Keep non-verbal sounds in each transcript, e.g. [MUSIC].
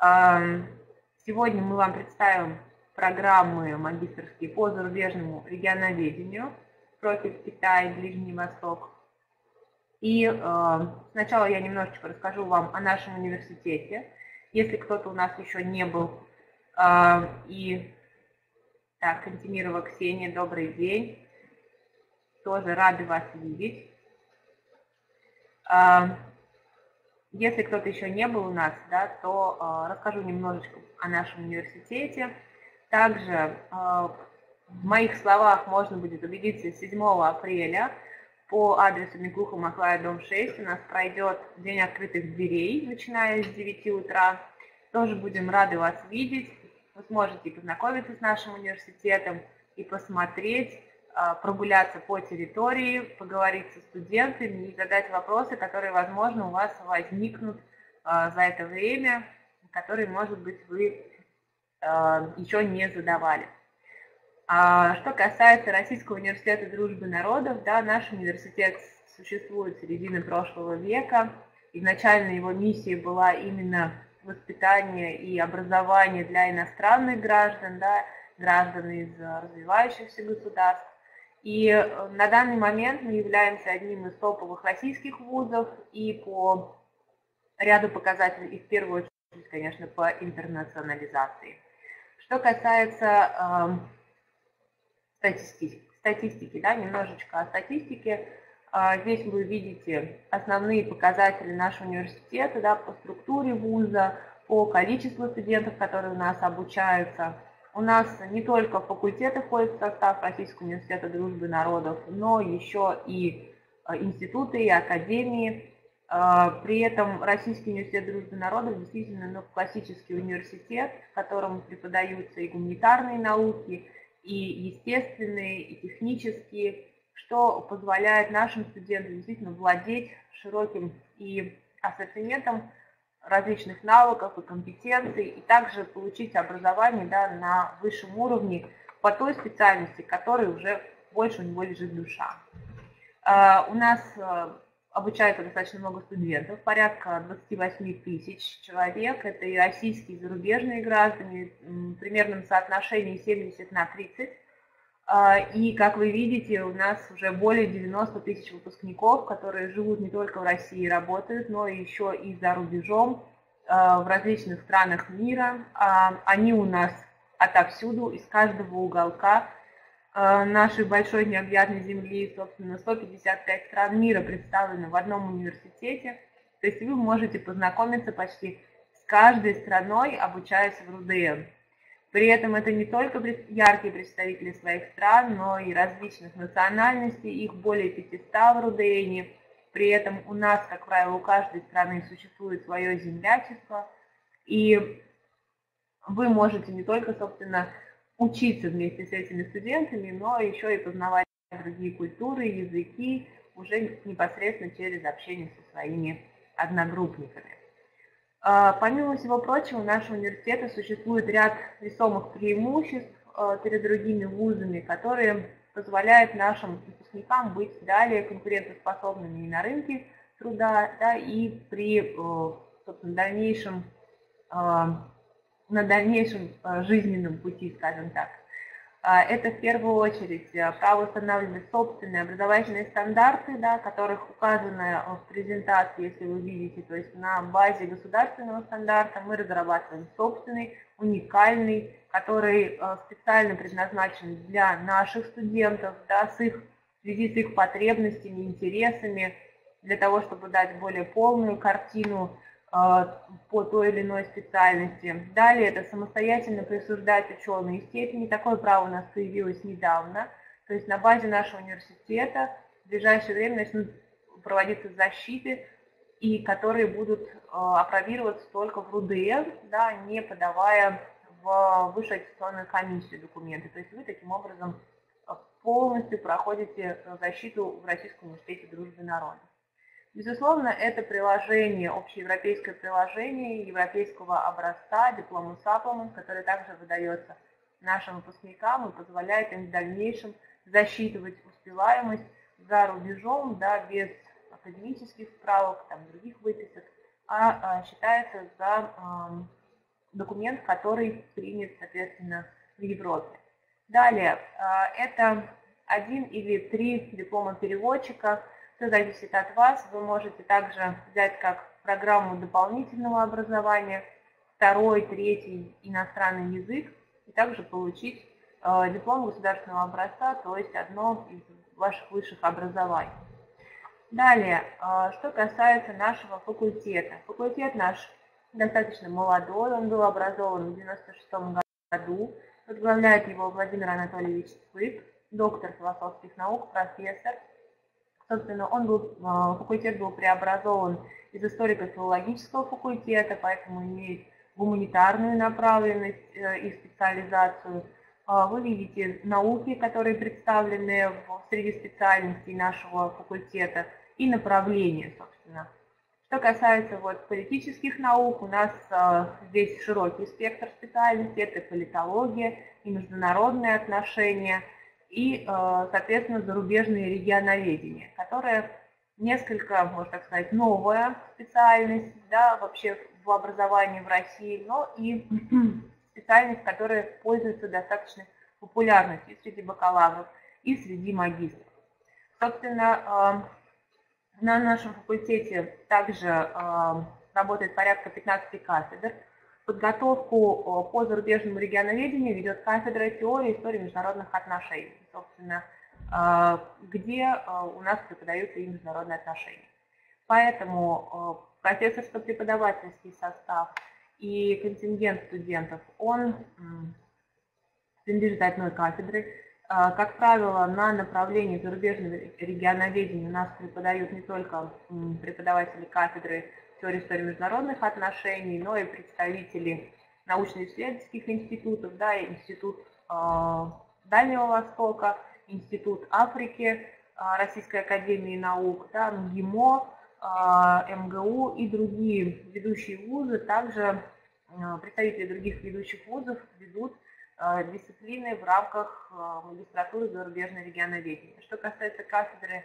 Сегодня мы вам представим программы магистрские по зарубежному регионоведению, профиль Китай, Ближний Восток. И э, сначала я немножечко расскажу вам о нашем университете, если кто-то у нас еще не был. Э, и так, Кантемирова Ксения, добрый день. Тоже рады вас видеть. Если кто-то еще не был у нас, да, то э, расскажу немножечко о нашем университете. Также э, в моих словах можно будет убедиться 7 апреля по адресу Миклуха Маклая, дом 6. У нас пройдет День открытых дверей, начиная с 9 утра. Тоже будем рады вас видеть. Вы сможете познакомиться с нашим университетом и посмотреть, прогуляться по территории, поговорить со студентами и задать вопросы, которые, возможно, у вас возникнут а, за это время, которые, может быть, вы а, еще не задавали. А что касается Российского университета дружбы народов, да, наш университет существует с середины прошлого века. Изначально его миссией была именно воспитание и образование для иностранных граждан, да, граждан из развивающихся государств. И э, на данный момент мы являемся одним из топовых российских вузов и по ряду показателей, и в первую очередь, конечно, по интернационализации. Что касается э, статистики, статистики да, немножечко о статистике. А, здесь вы видите основные показатели нашего университета да, по структуре вуза, по количеству студентов, которые у нас обучаются. У нас не только факультеты входят в состав Российского университета дружбы народов, но еще и а, институты и академии. А, при этом Российский университет дружбы народов действительно ну, классический университет, в котором преподаются и гуманитарные науки, и естественные, и технические, что позволяет нашим студентам действительно владеть широким и ассортиментом различных навыков и компетенций, и также получить образование да, на высшем уровне по той специальности, которой уже больше у него лежит душа. А, у нас а, обучается достаточно много студентов, порядка 28 тысяч человек. Это и российские, и зарубежные граждане, в примерном соотношении 70 на 30. А, и, как вы видите, у нас уже более 90 тысяч выпускников, которые живут не только в России и работают, но еще и за рубежом, а, в различных странах мира. А, они у нас отовсюду, из каждого уголка нашей большой необъятной земли, собственно, 155 стран мира представлены в одном университете. То есть вы можете познакомиться почти с каждой страной, обучаясь в РУДН. При этом это не только яркие представители своих стран, но и различных национальностей, их более 500 в РУДН. При этом у нас, как правило, у каждой страны существует свое землячество, и вы можете не только, собственно, учиться вместе с этими студентами, но еще и познавать другие культуры, языки уже непосредственно через общение со своими одногруппниками. А, помимо всего прочего, у нашего университета существует ряд весомых преимуществ а, перед другими вузами, которые позволяют нашим выпускникам быть далее конкурентоспособными на рынке труда, да, и при собственно, дальнейшем а, на дальнейшем э, жизненном пути, скажем так. А, это в первую очередь э, право устанавливать собственные образовательные стандарты, да, которых указано в презентации, если вы видите, то есть на базе государственного стандарта мы разрабатываем собственный, уникальный, который э, специально предназначен для наших студентов, да, с их, в связи с их потребностями, интересами, для того, чтобы дать более полную картину а, по той или иной специальности. Далее это самостоятельно присуждать ученые степени. Такое право у нас появилось недавно. То есть на базе нашего университета в ближайшее время начнут проводиться защиты, и которые будут а, апробироваться только в РУДН, да, не подавая в высшую аттестационную комиссию документы. То есть вы таким образом а, полностью проходите защиту в Российском университете дружбы народов. Безусловно, это приложение, общеевропейское приложение европейского образца, диплому Supplement, который также выдается нашим выпускникам и позволяет им в дальнейшем засчитывать успеваемость за рубежом, да, без академических справок, там, других выписок, а, а считается за документ, который принят, соответственно, в Европе. Далее, это один или три диплома переводчика. Все зависит от вас. Вы можете также взять как программу дополнительного образования, второй, третий иностранный язык, и также получить э, диплом государственного образца, то есть одно из ваших высших образований. Далее, э, что касается нашего факультета. Факультет наш достаточно молодой, он был образован в 1996 году. Возглавляет его Владимир Анатольевич Цык, доктор философских наук, профессор. Собственно, он был, э, факультет был преобразован из историко-филологического факультета, поэтому имеет гуманитарную направленность э, и специализацию. А, вы видите науки, которые представлены среди специальностей нашего факультета и направления, собственно. Что касается вот политических наук, у нас э, здесь широкий спектр специальностей, это политология и международные отношения – и, э, соответственно, зарубежное регионоведение, которое несколько, можно так сказать, новая специальность, да, вообще в образовании в России, но и [CLEARS THROAT] специальность, которая пользуется достаточно популярностью среди бакалавров, и среди магистров. Собственно, э, на нашем факультете также э, работает порядка 15 кафедр, Подготовку по зарубежному регионоведению ведет кафедра теории истории международных отношений, собственно, а, где а, у нас преподаются и международные отношения. Поэтому профессорско-преподавательский состав и контингент студентов, он принадлежит одной кафедры. Как правило, на направлении зарубежного регионоведения у нас преподают не только преподаватели кафедры теории истории международных отношений, но и представители научно-исследовательских институтов, да, Институт э, Дальнего Востока, Институт Африки, э, Российской Академии Наук, да, МГИМО, э, МГУ и другие ведущие вузы, также э, представители других ведущих вузов ведут э, дисциплины в рамках э, магистратуры зарубежной регионоведения. Что касается кафедры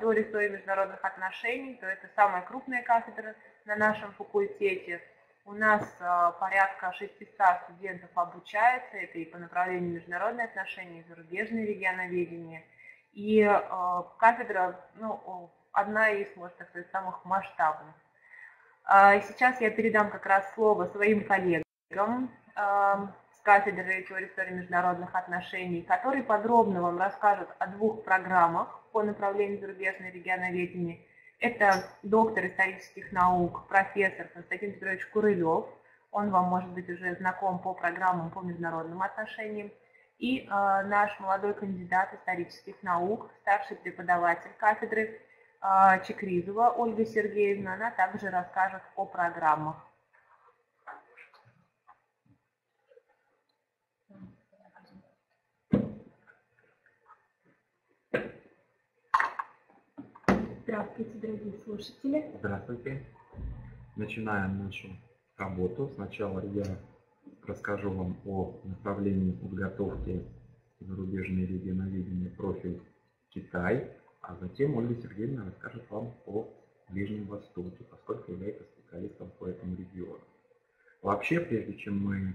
теории истории международных отношений, то это самая крупная кафедра на нашем факультете. У нас а, порядка 600 студентов обучается, это и по направлению международные отношения, и зарубежное регионоведение. И а, кафедра, ну, одна из, можно так сказать, самых масштабных. Сейчас я передам как раз слово своим коллегам кафедры теории истории международных отношений, которые подробно вам расскажут о двух программах по направлению зарубежное регионоведения. Это доктор исторических наук, профессор Константин Петрович Курылев. Он вам может быть уже знаком по программам по международным отношениям. И э, наш молодой кандидат исторических наук, старший преподаватель кафедры э, Чекризова Ольга Сергеевна, она также расскажет о программах. Здравствуйте, дорогие слушатели. Здравствуйте. Начинаем нашу работу. Сначала я расскажу вам о направлении подготовки зарубежной регионоведения профиль Китай, а затем Ольга Сергеевна расскажет вам о Ближнем Востоке, поскольку является специалистом по этому региону. Вообще, прежде чем мы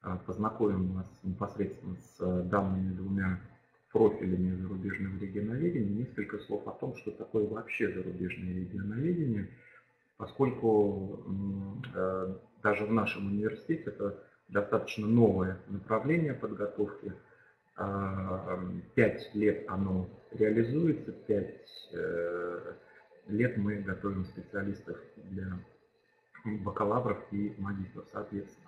а, познакомим вас непосредственно с данными двумя профилями зарубежного регионоведения, несколько слов о том, что такое вообще зарубежное регионоведение, поскольку э, даже в нашем университете это достаточно новое направление подготовки. Э, пять лет оно реализуется, пять э, лет мы готовим специалистов для бакалавров и магистров соответственно.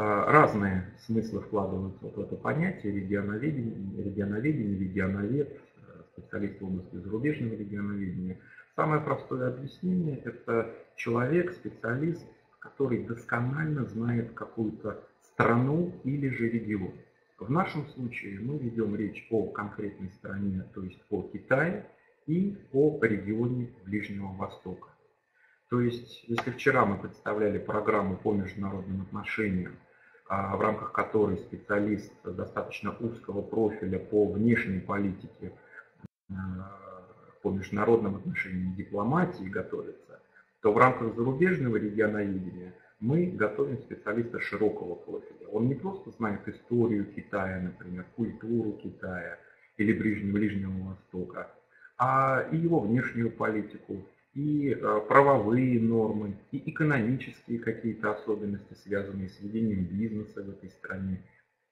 А, разные смыслы вкладываются в это понятие регионоведение, регионоведение, регионовед, э, специалист в области зарубежного регионоведения. Самое простое объяснение – это человек, специалист, который досконально знает какую-то страну или же регион. В нашем случае мы ведем речь о конкретной стране, то есть о Китае и о регионе Ближнего Востока. То есть, если вчера мы представляли программу по международным отношениям, в рамках которой специалист достаточно узкого профиля по внешней политике, а, по международным отношениям дипломатии готовится, то в рамках зарубежного регионоведения мы готовим специалиста широкого профиля. Он не просто знает историю Китая, например, культуру Китая или Ближнего, Ближнего Востока, а и его внешнюю политику, и э, правовые нормы, и экономические какие-то особенности, связанные с ведением бизнеса в этой стране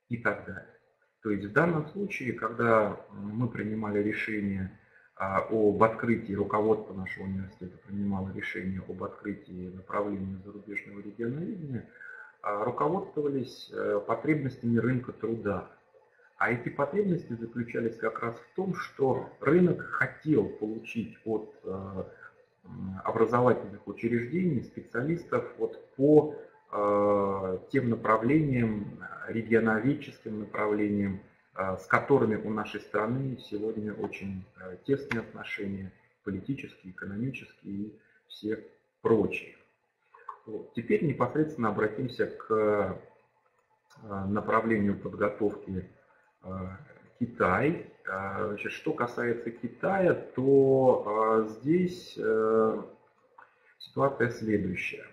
и так далее. То есть в данном случае, когда мы принимали решение а, об открытии, руководство нашего университета принимало решение об открытии направления зарубежного регионоведения, а, руководствовались э, потребностями рынка труда. А эти потребности заключались как раз в том, что рынок хотел получить от образовательных учреждений специалистов вот по э, тем направлениям, регионоведческим направлениям, э, с которыми у нашей страны сегодня очень э, тесные отношения, политические, экономические и все прочие. Вот. Теперь непосредственно обратимся к направлению подготовки Китай. А, значит, что касается Китая, то а, здесь э, ситуация следующая.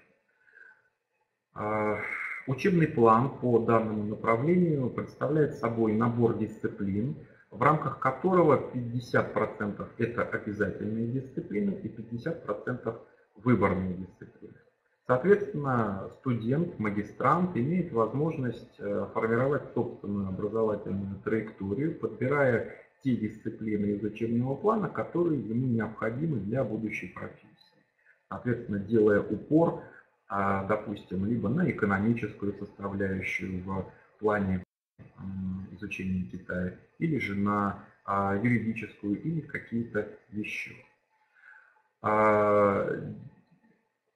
А, учебный план по данному направлению представляет собой набор дисциплин, в рамках которого 50% это обязательные дисциплины и 50% выборные дисциплины. Соответственно, студент, магистрант имеет возможность э, формировать собственную образовательную траекторию, подбирая те дисциплины из учебного плана, которые ему необходимы для будущей профессии. Соответственно, делая упор, а, допустим, либо на экономическую составляющую в плане изучения Китая, или же на а, юридическую или какие-то еще.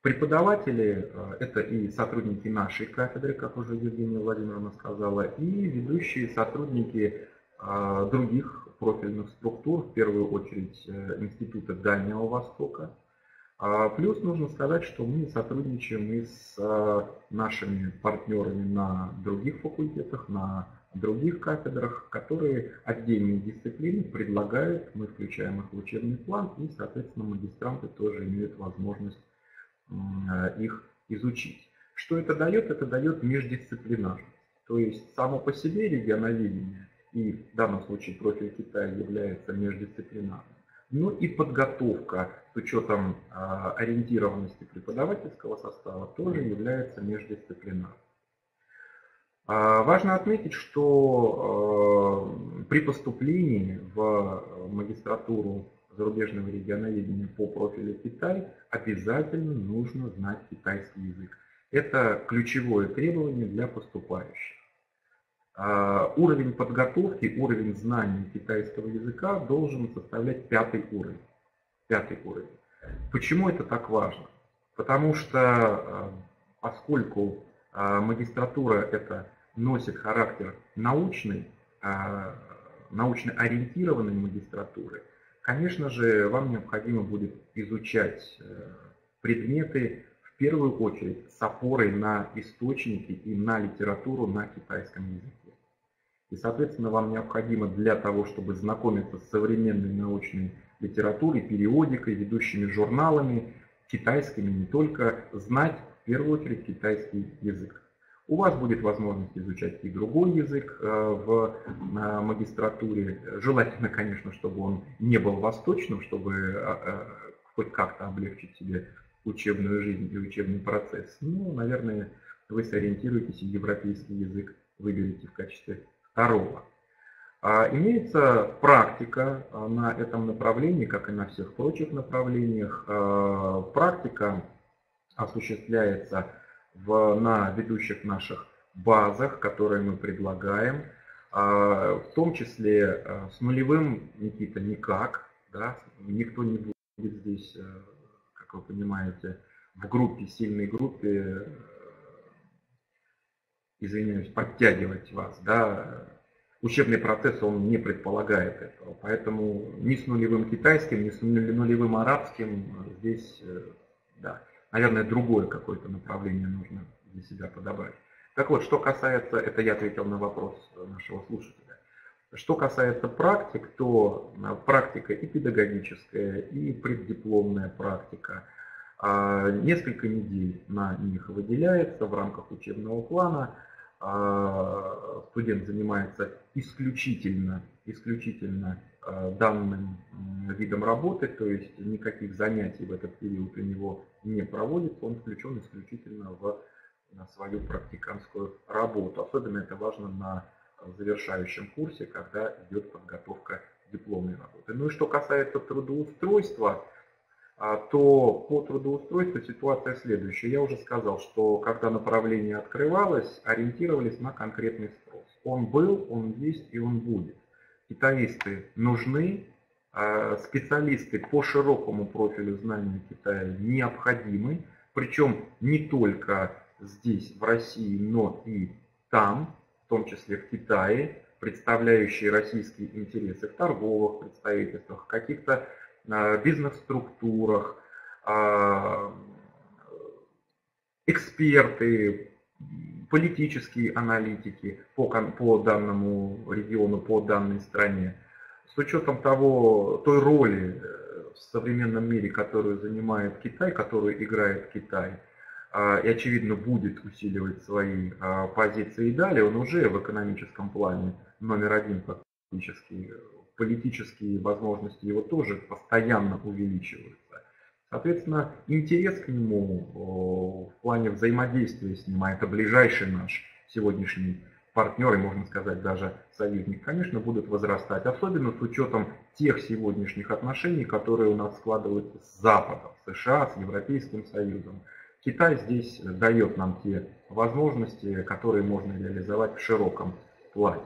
А, Преподаватели – это и сотрудники нашей кафедры, как уже Евгения Владимировна сказала, и ведущие сотрудники других профильных структур, в первую очередь э, Института Дальнего Востока. Плюс нужно сказать, что мы сотрудничаем и с нашими партнерами на других факультетах, на других кафедрах, которые отдельные дисциплины предлагают, мы включаем их в учебный план, и, соответственно, магистранты тоже имеют возможность Э, их изучить. Что это дает? Это дает междисциплинарность. То есть само по себе регионоведение, и в данном случае профиль Китая является междисциплинарным, но и подготовка с учетом э, ориентированности преподавательского состава тоже является междисциплинарной. А, важно отметить, что э, при поступлении в магистратуру зарубежного регионоведения по профилю Китай, обязательно нужно знать китайский язык. Это ключевое требование для поступающих. А, уровень подготовки, уровень знания китайского языка должен составлять пятый уровень. Пятый уровень. Почему это так важно? Потому что а, поскольку а, магистратура это носит характер научной, научно ориентированной магистратуры, Конечно же, вам необходимо будет изучать э, предметы в первую очередь с опорой на источники и на литературу на китайском языке. И, соответственно, вам необходимо для того, чтобы знакомиться с современной научной литературой, периодикой, ведущими журналами, китайскими не только, знать в первую очередь китайский язык. У вас будет возможность изучать и другой язык э, в э, магистратуре. Желательно, конечно, чтобы он не был восточным, чтобы э, хоть как-то облегчить себе учебную жизнь и учебный процесс. Ну, наверное, вы сориентируетесь и европейский язык выберете в качестве второго. А, имеется практика на этом направлении, как и на всех прочих направлениях. Практика осуществляется в, на ведущих наших базах, которые мы предлагаем, а, в том числе а, с нулевым, Никита, никак, да, никто не будет здесь, э, как вы понимаете, в группе, сильной группе, э, извиняюсь, подтягивать вас, да, учебный процесс, он не предполагает этого. Поэтому ни с нулевым китайским, ни с нулевым арабским здесь, э, да, наверное, другое какое-то направление нужно для себя подобрать. Так вот, что касается, это я ответил на вопрос нашего слушателя. Что касается практик, то э, практика и педагогическая, и преддипломная практика, А, несколько недель на них выделяется в рамках учебного плана. А, студент занимается исключительно, исключительно а, данным видом работы, то есть никаких занятий в этот период у него не проводится, он включен исключительно в на свою практиканскую работу. Особенно это важно на завершающем курсе, когда идет подготовка дипломной работы. Ну и что касается трудоустройства, а, то по трудоустройству ситуация следующая. Я уже сказал, что когда направление открывалось, ориентировались на конкретный спрос. Он был, он есть и он будет. Китаисты нужны, а, специалисты по широкому профилю знания Китая необходимы, причем не только здесь, в России, но и там, в том числе в Китае, представляющие российские интересы в торговых представительствах, в каких-то а, бизнес-структурах, а, эксперты, политические аналитики по, по данному региону, по данной стране. С учетом того, той роли э, в современном мире, которую занимает Китай, которую играет Китай, а, и, очевидно, будет усиливать свои позиции и далее, он уже в экономическом плане номер один фактически политические возможности его тоже постоянно увеличиваются. Соответственно, интерес к нему в плане взаимодействия с ним, а это ближайший наш сегодняшний партнер и, можно сказать, даже союзник, конечно, будут возрастать, особенно с учетом тех сегодняшних отношений, которые у нас складываются с Западом, США, с Европейским Союзом. Китай здесь дает нам те возможности, которые можно реализовать в широком плане.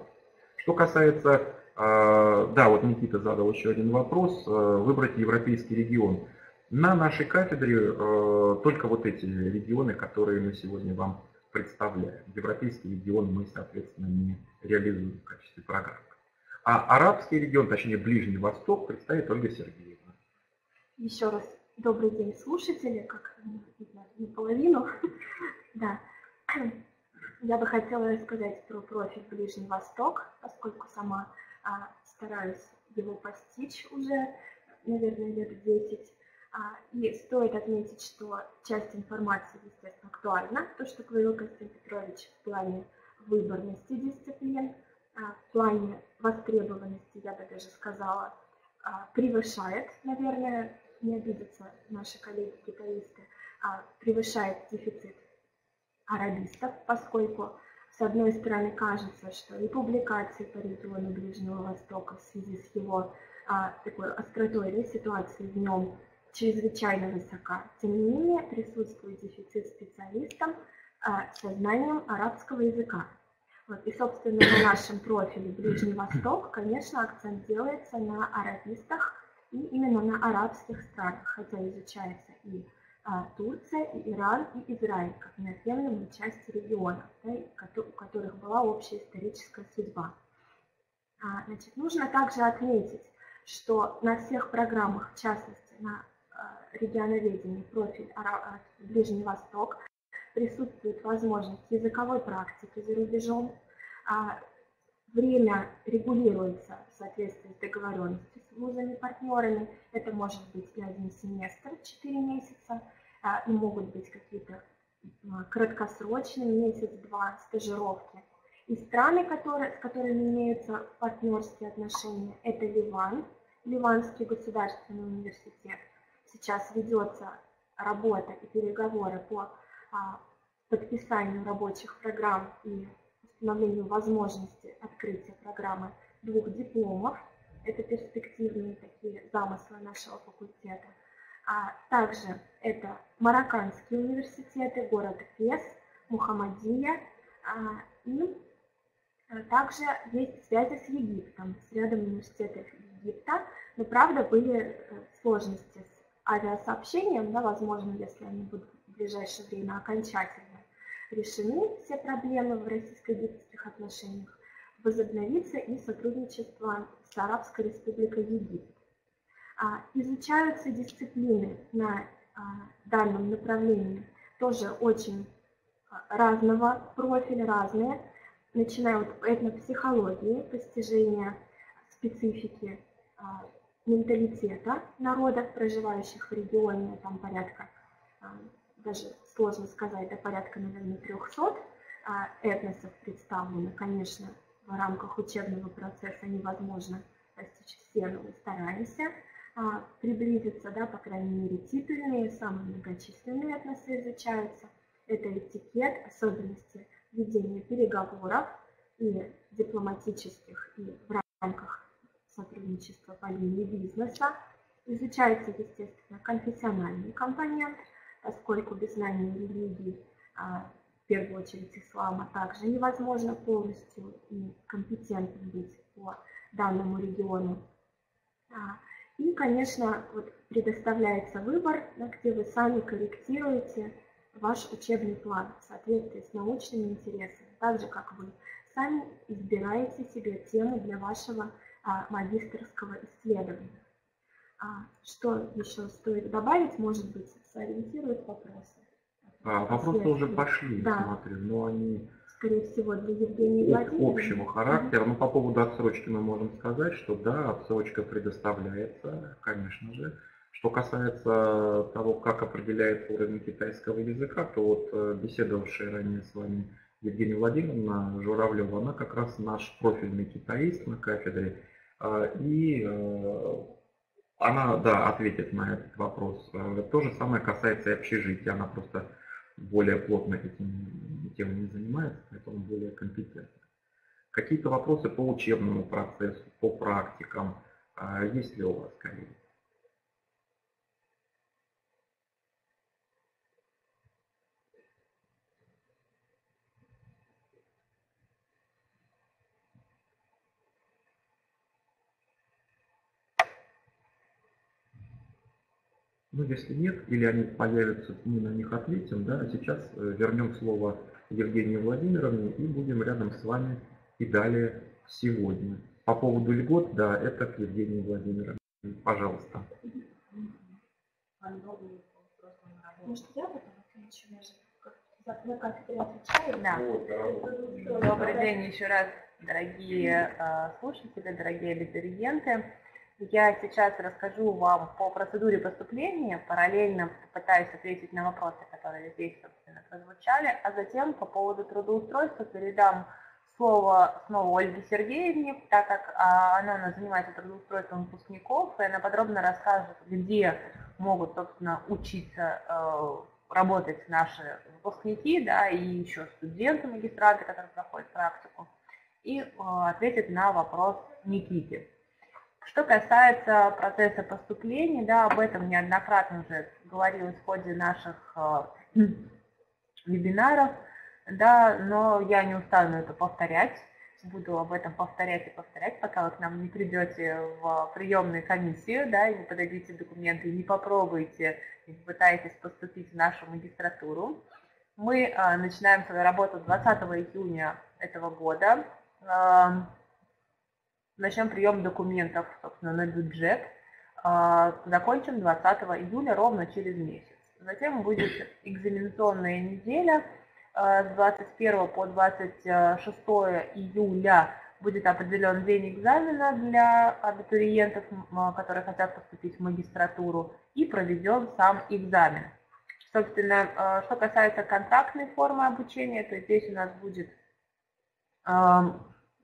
Что касается а, да, вот Никита задал еще один вопрос. А, выбрать европейский регион. На нашей кафедре а, только вот эти регионы, которые мы сегодня вам представляем. Европейский регион мы, соответственно, не реализуем в качестве программы. А арабский регион, точнее Ближний Восток, представит Ольга Сергеевна. Еще раз добрый день, слушатели, как наполовину. [LAUGHS] Да. Я бы хотела рассказать про профиль Ближний Восток, поскольку сама а, стараюсь его постичь уже, наверное, лет 10. А, и стоит отметить, что часть информации, естественно, актуальна, то, что говорил Константин Петрович в плане выборности дисциплин, а, в плане востребованности, я бы даже сказала, превышает, наверное, не обидятся наши коллеги-китаисты, превышает дефицит арабистов, поскольку с одной стороны, кажется, что и публикации по региону Ближнего Востока в связи с его а, такой остротой да, ситуации в нем чрезвычайно высока. Тем не менее, присутствует дефицит специалистов а, со знанием арабского языка. Вот, и, собственно, на нашем профиле Ближний Восток, конечно, акцент делается на арабистах и именно на арабских странах, хотя изучается и а, Турция, и Иран, и Израиль, как неотъемлемые части региона, да, у которых была общая историческая судьба. А, значит, нужно также отметить, что на всех программах, в частности на а, регионоведении профиль Ближний Восток, присутствует возможность языковой практики за рубежом, время регулируется в соответствии с договоренностью с вузами-партнерами. Это может быть и один семестр, 4 месяца, а, и могут быть какие-то а, краткосрочные, месяц-два стажировки. И страны, которые, с которыми имеются партнерские отношения, это Ливан, Ливанский государственный университет. Сейчас ведется работа и переговоры по а, подписанию рабочих программ и установлению возможности открытия программы двух дипломов. Это перспективные такие замыслы нашего факультета. А также это Марокканские университеты, город Фес, Мухаммадия. А, и а, также есть связи с Египтом, с рядом университетов Египта. Но, правда, были э, сложности авиасообщением, да, возможно, если они будут в ближайшее время окончательно решены все проблемы в российско-египетских отношениях, возобновится и сотрудничество с Арабской Республикой Египет. А, изучаются дисциплины на а, данном направлении тоже очень а, разного профиля, разные, начиная от этнопсихологии, постижения специфики менталитета народов, проживающих в регионе, там порядка даже сложно сказать, до порядка, наверное, 300 этносов представлено. Конечно, в рамках учебного процесса невозможно достичь все, но мы стараемся приблизиться, да, по крайней мере, титульные, самые многочисленные этносы изучаются. Это этикет, особенности ведения переговоров и дипломатических, и в рамках сотрудничества по линии бизнеса. Изучается, естественно, конфессиональный компонент, поскольку без знания религии, а, в первую очередь ислама, также невозможно полностью и компетентно быть по данному региону. А, и, конечно, вот предоставляется выбор, где вы сами корректируете ваш учебный план в соответствии с научными интересами, так же, как вы сами избираете себе тему для вашего магистрского исследования. А, что еще стоит добавить, может быть, сориентирует вопросы? А, вопросы уже пошли, да. смотрю, но они скорее всего, для Евгения Владимировны. Общего характера. Но по поводу отсрочки мы можем сказать, что да, отсрочка предоставляется, конечно же. Что касается того, как определяется уровень китайского языка, то вот э, беседовавшая ранее с вами Евгения Владимировна Журавлева, она как раз наш профильный китаист на кафедре. А, и э, она, да, ответит на этот вопрос. Э, то же самое касается и общежития. Она просто более плотно этим темами занимается, поэтому более компетентна. Какие-то вопросы по учебному процессу, по практикам а, есть ли у вас, коллеги? Ну, если нет, или они появятся, мы на них ответим, да, а сейчас э, вернем слово Евгении Владимировне и будем рядом с вами и далее сегодня. По поводу льгот, да, это к Евгении Владимировне. Пожалуйста. Может, я потом отвечу, на кафедре отвечаю? Да. Добрый день еще раз, дорогие э, слушатели, дорогие абитуриенты. Я сейчас расскажу вам по процедуре поступления, параллельно попытаюсь ответить на вопросы, которые здесь, собственно, прозвучали, а затем по поводу трудоустройства передам слово снова Ольге Сергеевне, так как а, она у нас занимается трудоустройством выпускников, и она подробно расскажет, где могут, собственно, учиться э, работать наши выпускники, да, и еще студенты, магистранты, которые проходят практику, и э, ответит на вопрос Никите. Что касается процесса поступления, да, об этом неоднократно уже говорилось в ходе наших э, вебинаров, да, но я не устану это повторять, буду об этом повторять и повторять, пока вы к нам не придете в приемную комиссию, да, и не подадите документы, и не попробуете, не попытаетесь поступить в нашу магистратуру. Мы э, начинаем свою работу 20 июня этого года. Э, начнем прием документов, собственно, на бюджет. А, закончим 20 июля, ровно через месяц. Затем будет экзаменационная неделя а, с 21 по 26 июля будет определен день экзамена для абитуриентов, которые хотят поступить в магистратуру, и проведен сам экзамен. Собственно, а, что касается контрактной формы обучения, то здесь у нас будет,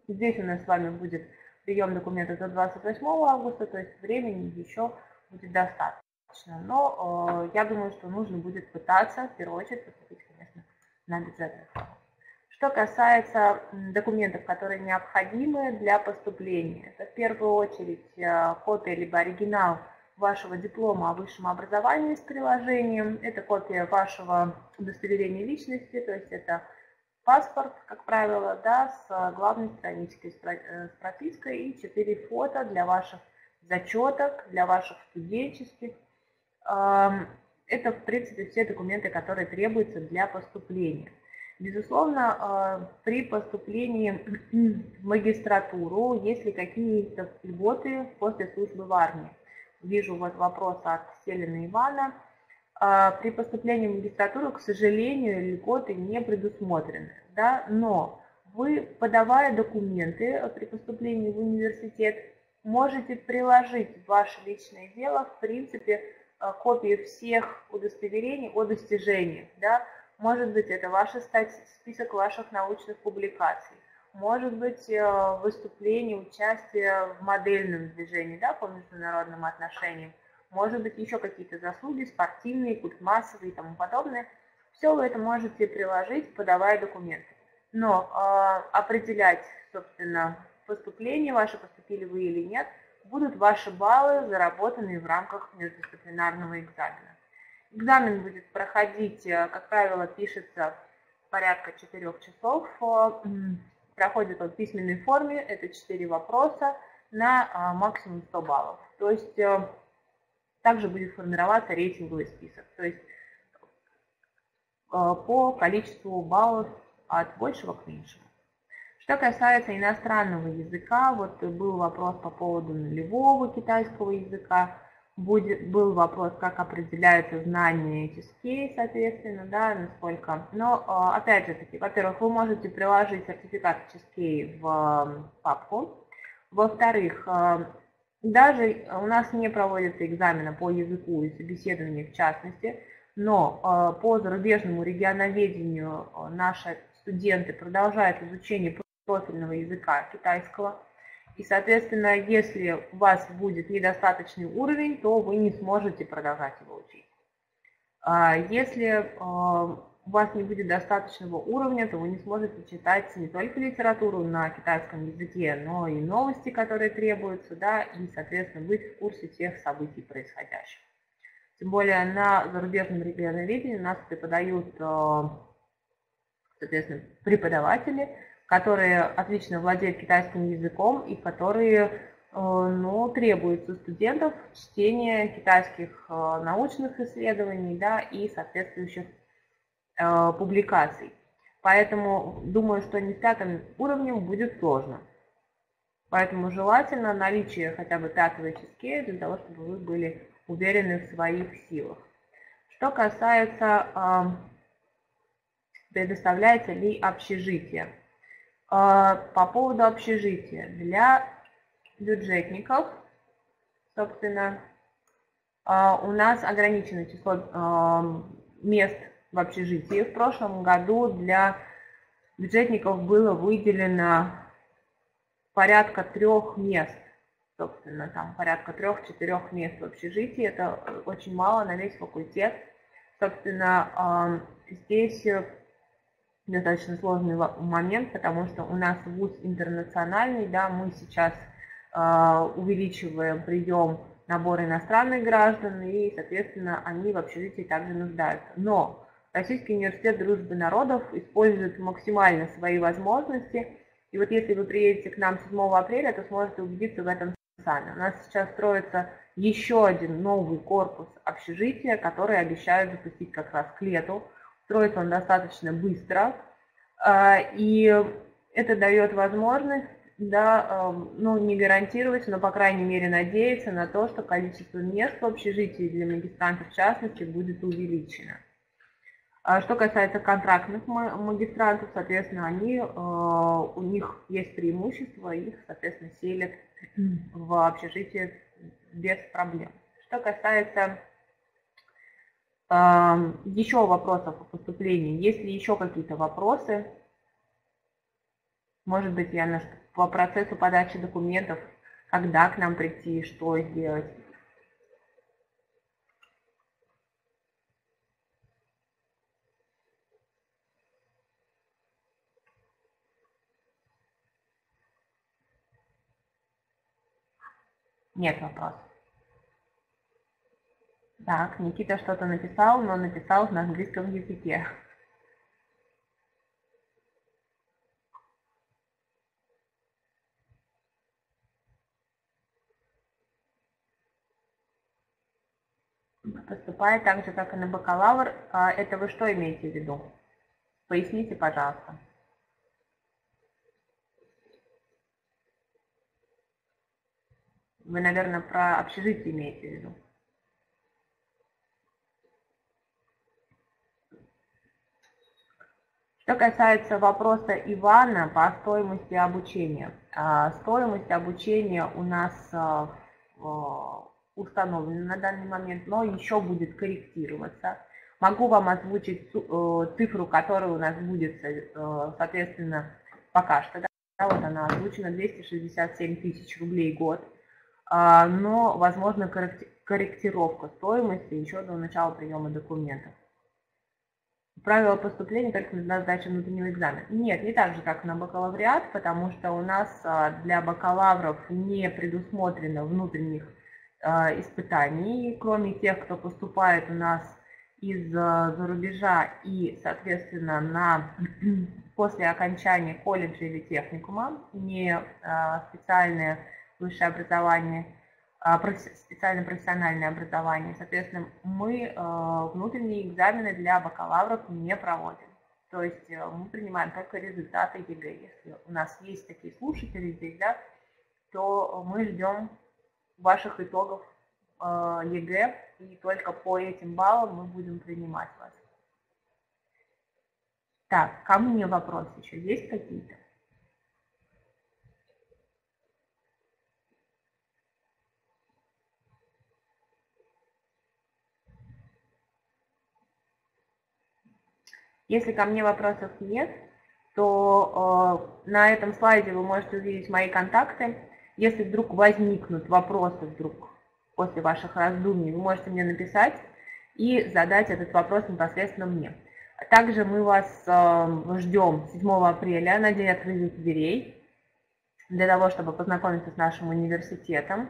здесь у нас с вами будет прием документов до 28 августа, то есть времени еще будет достаточно. Но э, я думаю, что нужно будет пытаться, в первую очередь, поступить, конечно, на бюджетную. Что касается документов, которые необходимы для поступления, это в первую очередь э, копия либо оригинал вашего диплома о высшем образовании с приложением, это копия вашего удостоверения личности, то есть это паспорт, как правило, да, с главной страничкой, с э, пропиской и 4 фото для ваших зачеток, для ваших студенческих. Это, в принципе, все документы, которые требуются для поступления. Безусловно, э, при поступлении в магистратуру есть ли какие-то льготы после службы в армии. Вижу вот вопрос от Селина Ивана. А, при поступлении в магистратуру, к сожалению, льготы не предусмотрены. Да? Но вы, подавая документы при поступлении в университет, можете приложить ваше личное дело, в принципе, э, копии всех удостоверений о достижениях. Да? Может быть, это ваш список ваших научных публикаций. Может быть, э, выступление, участие в модельном движении да, по международным отношениям. Может быть, еще какие-то заслуги спортивные, культ и тому подобное. Все вы это можете приложить, подавая документы. Но э, определять, собственно, поступление ваше, поступили вы или нет, будут ваши баллы, заработанные в рамках междисциплинарного экзамена. Экзамен будет проходить, э, как правило, пишется порядка 4 часов. Э, проходит он в письменной форме, это 4 вопроса на э, максимум 100 баллов. То есть также будет формироваться рейтинговый список. То есть по количеству баллов от большего к меньшему. Что касается иностранного языка, вот был вопрос по поводу нулевого китайского языка, будет, был вопрос, как определяются знания HSK, соответственно, да, насколько. Но, а, опять же таки, во-первых, вы можете приложить сертификат HSK в папку. Во-вторых, даже у нас не проводятся экзамены по языку и собеседования в частности, но а, по зарубежному регионоведению наши студенты продолжают изучение профильного языка китайского. И, соответственно, если у вас будет недостаточный уровень, то вы не сможете продолжать его учить. А если у вас не будет достаточного уровня, то вы не сможете читать не только литературу на китайском языке, но и новости, которые требуются, да, и, соответственно, быть в курсе всех событий происходящих. Тем более на зарубежном регионоведении у нас преподают, а, соответственно, преподаватели, которые отлично владеют китайским языком и которые э, ну, требуют у студентов чтения китайских э, научных исследований да, и соответствующих э, публикаций. Поэтому думаю, что не с пятым уровнем будет сложно. Поэтому желательно наличие хотя бы пятого ческея для того, чтобы вы были уверены в своих силах. Что касается э, предоставляется ли общежитие. А, по поводу общежития. Для бюджетников, собственно, а, у нас ограничено число а, мест в общежитии. В прошлом году для бюджетников было выделено порядка трех мест. Собственно, там порядка трех-четырех мест в общежитии. Это очень мало на весь факультет. Собственно, здесь достаточно сложный момент, потому что у нас вуз интернациональный, да, мы сейчас э, увеличиваем прием набора иностранных граждан, и, соответственно, они в общежитии также нуждаются. Но Российский университет дружбы народов использует максимально свои возможности, и вот если вы приедете к нам 7 апреля, то сможете убедиться в этом сами. У нас сейчас строится еще один новый корпус общежития, который обещают запустить как раз к лету. Строится он достаточно быстро, а, и это дает возможность, да, ну, не гарантировать, но, по крайней мере, надеяться на то, что количество мест в общежитии для магистрантов, в частности, будет увеличено. А что касается контрактных магистрантов, соответственно, они, а, у них есть преимущество, их, соответственно, селят в общежитие без проблем. Что касается еще вопросов по поступлению. Есть ли еще какие-то вопросы? Может быть, я по процессу подачи документов, когда к нам прийти, что сделать? Нет вопросов. Так, Никита что-то написал, но написал на английском языке. Поступает так же, как и на бакалавр. А это вы что имеете в виду? Поясните, пожалуйста. Вы, наверное, про общежитие имеете в виду. Что касается вопроса Ивана по стоимости обучения. А, стоимость обучения у нас а, установлено на данный момент, но еще будет корректироваться. Могу вам озвучить э, цифру, которая у нас будет, э, соответственно, пока что. Да, вот она озвучена 267 тысяч рублей в год. А, но возможно корректировка стоимости еще до начала приема документов. Правила поступления только на сдачу внутреннего экзамена. Нет, не так же, как на бакалавриат, потому что у нас а, для бакалавров не предусмотрено внутренних а, испытаний, кроме тех, кто поступает у нас из-за рубежа и, соответственно, на, [CLEARS THROAT] после окончания колледжа или техникума, не специальное высшее образование, а, специальное профессиональное образование. Соответственно, мы а, внутренние экзамены для бакалавров не проводим. То есть э, мы принимаем только результаты ЕГЭ. Если у нас есть такие слушатели здесь, да, то мы ждем ваших итогов а, ЕГЭ, и только по этим баллам мы будем принимать вас. Так, ко мне вопросы еще есть какие-то? Если ко мне вопросов нет, то э, на этом слайде вы можете увидеть мои контакты. Если вдруг возникнут вопросы вдруг после ваших раздумий, вы можете мне написать и задать этот вопрос непосредственно мне. Также мы вас э, ждем 7 апреля на день открытых дверей для того, чтобы познакомиться с нашим университетом.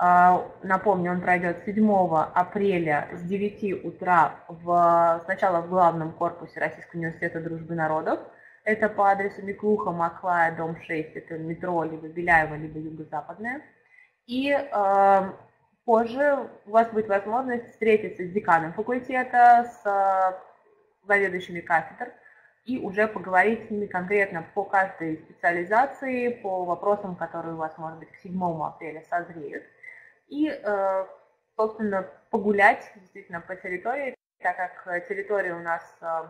А, напомню, он пройдет 7 апреля с 9 утра в, сначала в главном корпусе Российского университета дружбы народов. Это по адресу Миклуха, Маклая, дом 6, это метро либо Беляева, либо Юго-Западная. И э, позже у вас будет возможность встретиться с деканом факультета, с э, заведующими кафедр и уже поговорить с ними конкретно по каждой специализации, по вопросам, которые у вас, может быть, к 7 апреля созреют и, э, собственно, погулять действительно по территории, так как территория у нас э,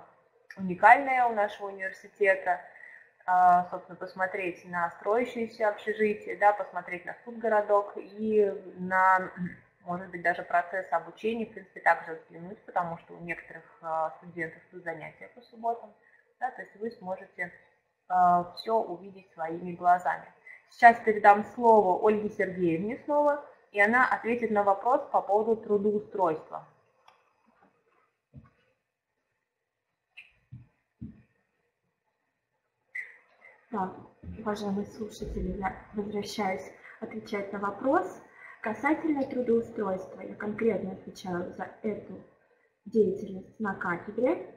уникальная у нашего университета, э, собственно, посмотреть на строящиеся общежития, да, посмотреть на студгородок и на, может быть, даже процесс обучения, в принципе, также взглянуть, потому что у некоторых студентов тут занятия по субботам, да, то есть вы сможете все увидеть своими глазами. Сейчас передам слово Ольге Сергеевне снова, и она ответит на вопрос по поводу трудоустройства. Да, уважаемые слушатели, я возвращаюсь отвечать на вопрос. Касательно трудоустройства, я конкретно отвечаю за эту деятельность на кафедре.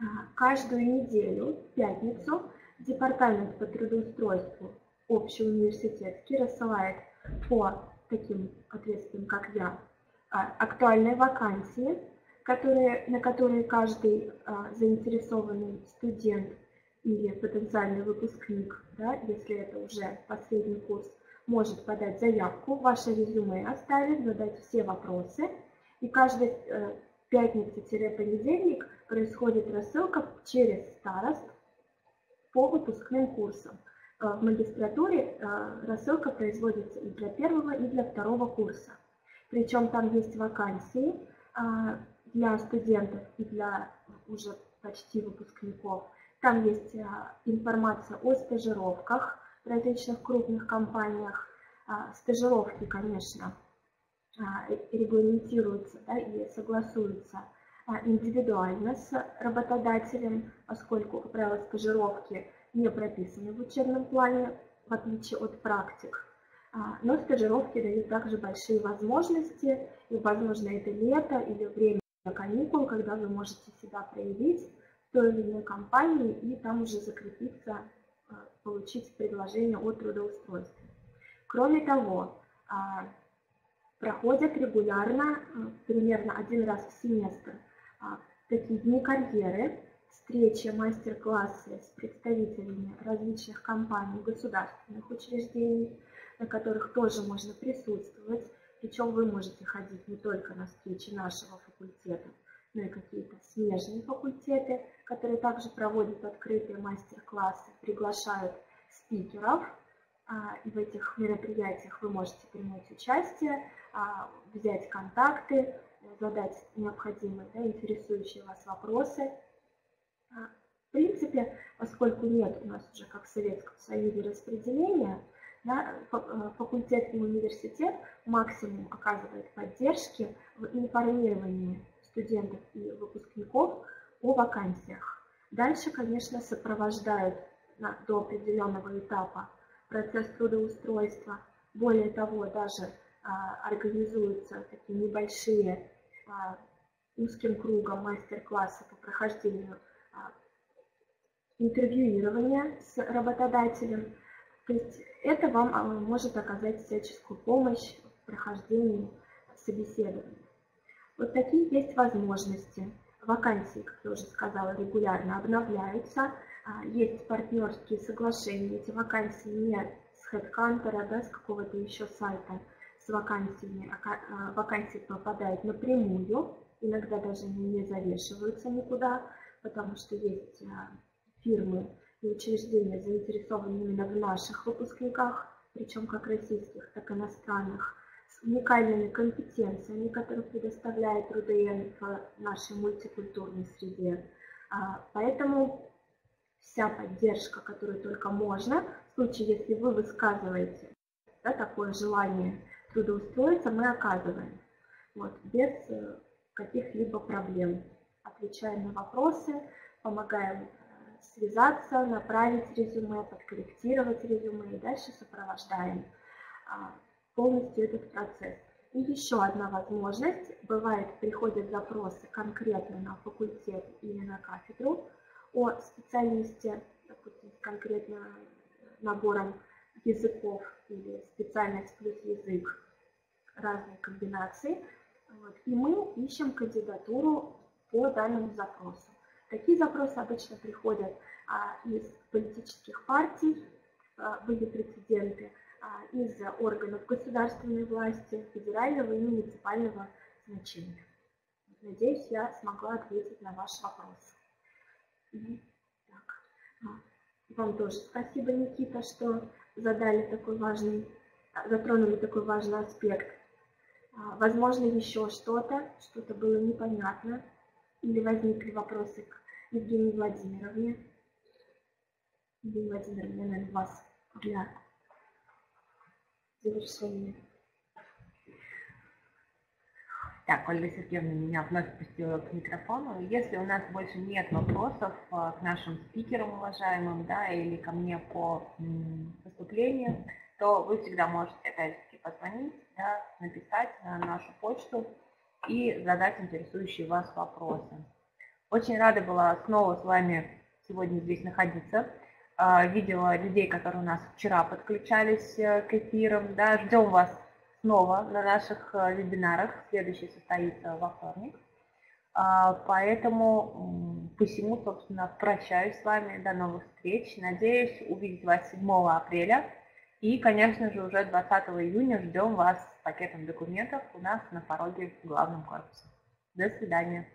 А, каждую неделю, в пятницу, Департамент по трудоустройству общеуниверситетский рассылает по таким ответственным, как я, а, актуальные вакансии, которые, на которые каждый а, заинтересованный студент или потенциальный выпускник, да, если это уже последний курс, может подать заявку, ваше резюме оставить, задать все вопросы. И каждый э, пятница-понедельник происходит рассылка через старост по выпускным курсам. Э, в магистратуре э, рассылка производится и для первого, и для второго курса. Причем там есть вакансии э, для студентов и для уже почти выпускников. Там есть информация о стажировках в различных крупных компаниях. Стажировки, конечно, регламентируются да, и согласуются индивидуально с работодателем, поскольку, как правило, стажировки не прописаны в учебном плане, в отличие от практик. А, но стажировки дают также большие возможности, и, возможно, это лето или время каникул, когда вы можете себя проявить в той или иной компании и там уже закрепиться, а, получить предложение о трудоустройстве. Кроме того, а, проходят регулярно, примерно один раз в семестр, такие дни карьеры, встречи, мастер-классы с представителями различных компаний, государственных учреждений, на которых тоже можно присутствовать. Причем вы можете ходить не только на встречи нашего факультета, но и какие-то смежные факультеты, которые также проводят открытые мастер-классы, приглашают спикеров, а, и в этих мероприятиях вы можете принять участие, а, взять контакты, задать необходимые, да, интересующие вас вопросы. А, в принципе, поскольку нет у нас уже как в Советском Союзе распределения, да, факультет и университет максимум оказывает поддержки в информировании студентов и выпускников о вакансиях. Дальше, конечно, сопровождают до определенного этапа процесс трудоустройства. Более того, даже а, организуются такие небольшие а, узким кругом мастер-классы по прохождению интервьюирования с работодателем. То есть это вам а, может оказать всяческую помощь в прохождении собеседования. Вот такие есть возможности. Вакансии, как я уже сказала, регулярно обновляются. А, есть партнерские соглашения, эти вакансии не с HeadHunter, да, с какого-то еще сайта с вакансиями, а, вакансии попадают напрямую, иногда даже не завешиваются никуда, потому что есть а, фирмы и учреждения заинтересованы именно в наших выпускниках, причем как российских, так и иностранных, с уникальными компетенциями, которые предоставляет РУДН в нашей мультикультурной среде. Поэтому вся поддержка, которую только можно. В случае, если вы высказываете да, такое желание трудоустроиться, мы оказываем. Вот, без э, каких-либо проблем. Отвечаем на вопросы, помогаем связаться, направить резюме, подкорректировать резюме и дальше сопровождаем а, полностью этот процесс. И еще одна возможность. Бывает, приходят запросы конкретно на факультет или на кафедру, о специалисте, допустим, с конкретно набором языков или специальность плюс язык, разные комбинации. Вот. И мы ищем кандидатуру по данному запросу. Такие запросы обычно приходят а, из политических партий, а, были прецеденты, а, из органов государственной власти, федерального и муниципального значения. Надеюсь, я смогла ответить на ваш вопрос. Так. Вам тоже спасибо, Никита, что задали такой важный, затронули такой важный аспект. Возможно, еще что-то, что-то было непонятно, или возникли вопросы к Евгении Владимировне. Евгения Владимировна, наверное, вас для завершения. Так, Ольга Сергеевна меня вновь пустила к микрофону. Если у нас больше нет вопросов э, к нашим спикерам уважаемым, да, или ко мне по выступлению, то вы всегда можете опять-таки позвонить, да, написать на нашу почту и задать интересующие вас вопросы. Очень рада была снова с вами сегодня здесь находиться. Э, видела людей, которые у нас вчера подключались э, к эфирам. Да. Ждем вас снова на наших э, вебинарах. Следующий состоится во вторник. А, поэтому посему, собственно, прощаюсь с вами. До новых встреч. Надеюсь увидеть вас 7 апреля. И, конечно же, уже 20 июня ждем вас с пакетом документов у нас на пороге в главном корпусе. До свидания.